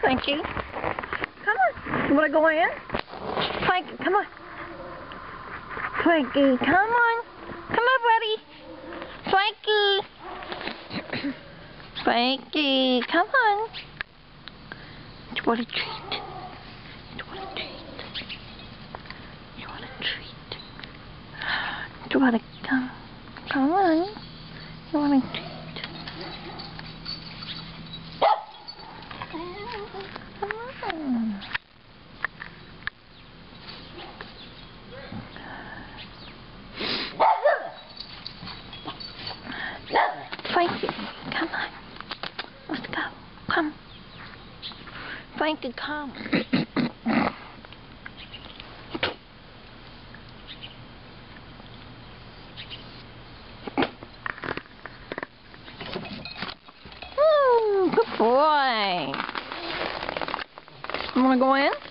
Frankie. Come on. You want to go in? Frankie, come on. Frankie, come on. Come on, buddy. Frankie. Frankie, come on. You want a treat? You want a treat? You want a treat? You want to come? Come on. You want a treat? Come on. Frankie, come on. Let's go. Come. Frankie, come. Ooh, good boy. You want to go in?